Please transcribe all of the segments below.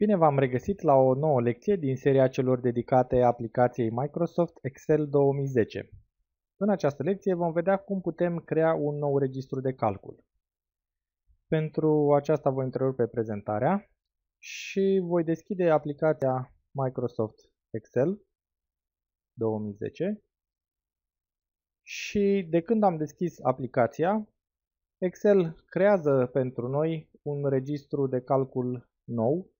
Bine v-am regăsit la o nouă lecție din seria celor dedicate aplicației Microsoft Excel 2010. În această lecție vom vedea cum putem crea un nou registru de calcul. Pentru aceasta voi întrerupe prezentarea și voi deschide aplicația Microsoft Excel 2010 și de când am deschis aplicația, Excel creează pentru noi un registru de calcul nou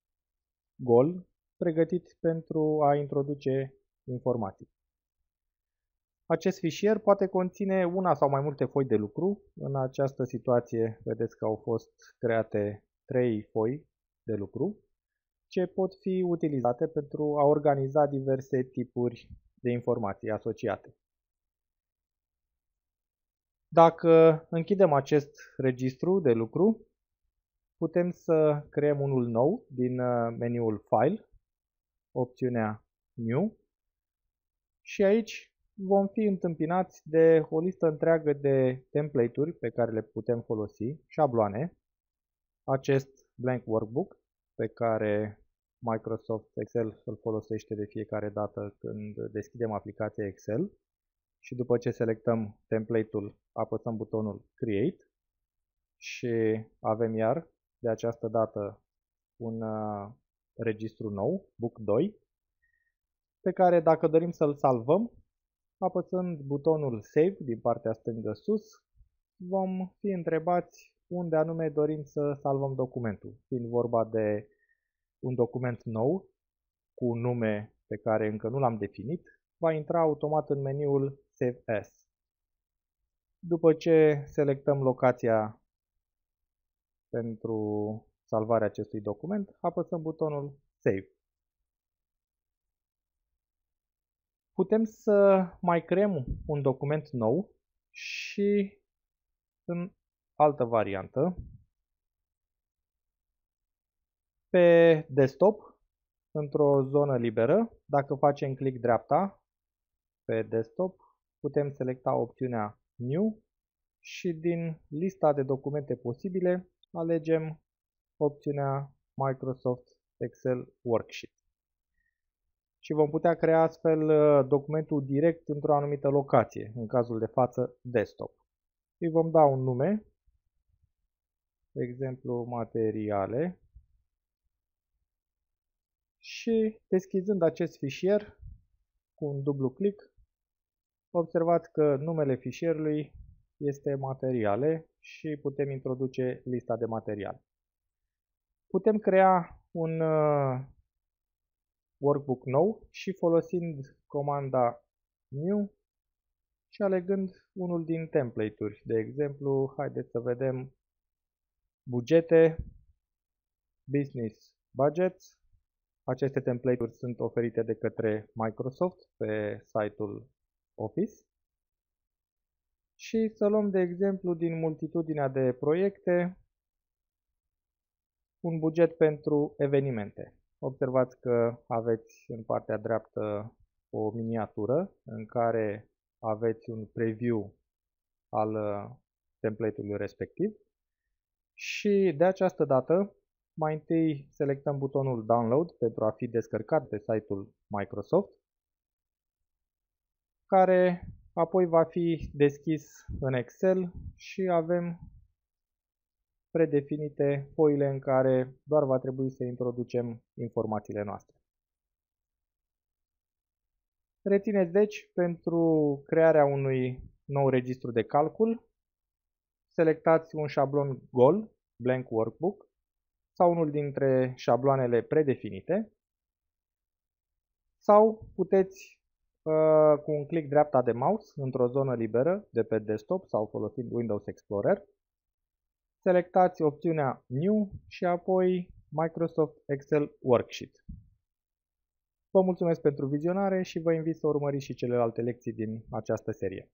gol pregătit pentru a introduce informații. Acest fișier poate conține una sau mai multe foi de lucru. În această situație vedeți că au fost create trei foi de lucru ce pot fi utilizate pentru a organiza diverse tipuri de informații asociate. Dacă închidem acest registru de lucru, putem să creăm unul nou din uh, meniul File, opțiunea New. Și aici vom fi întâmpinați de o listă întreagă de template-uri pe care le putem folosi, șabloane, acest blank workbook pe care Microsoft Excel îl folosește de fiecare dată când deschidem aplicația Excel. Și după ce selectăm template-ul apăsăm butonul Create. Și avem iar de această dată un uh, registru nou, Book 2, pe care dacă dorim să-l salvăm, apăsând butonul Save din partea stângă sus, vom fi întrebați unde anume dorim să salvăm documentul, fiind vorba de un document nou cu un nume pe care încă nu l-am definit, va intra automat în meniul Save As. După ce selectăm locația pentru salvarea acestui document, apăsăm butonul Save. Putem să mai creăm un document nou și în altă variantă. Pe desktop, într-o zonă liberă, dacă facem click dreapta pe desktop, putem selecta opțiunea New și din lista de documente posibile alegem opțiunea Microsoft Excel Worksheet. Și vom putea crea astfel uh, documentul direct într-o anumită locație, în cazul de față desktop. Îi vom da un nume, de exemplu materiale, și deschizând acest fișier cu un dublu click, observați că numele fișierului este materiale și putem introduce lista de materiale. Putem crea un uh, workbook nou și folosind comanda new și alegând unul din template-uri. De exemplu, haideți să vedem bugete, business budgets. Aceste template-uri sunt oferite de către Microsoft pe site-ul Office și să luăm de exemplu din multitudinea de proiecte un buget pentru evenimente. Observați că aveți în partea dreaptă o miniatură în care aveți un preview al uh, template-ului respectiv și de această dată mai întâi selectăm butonul Download pentru a fi descărcat pe site-ul Microsoft care apoi va fi deschis în Excel și avem predefinite foile în care doar va trebui să introducem informațiile noastre. Rețineți deci, pentru crearea unui nou registru de calcul, selectați un șablon gol, blank workbook, sau unul dintre șabloanele predefinite, sau puteți Uh, cu un click dreapta de mouse într-o zonă liberă de pe desktop sau folosind Windows Explorer. Selectați opțiunea New și apoi Microsoft Excel Worksheet. Vă mulțumesc pentru vizionare și vă invit să urmăriți și celelalte lecții din această serie.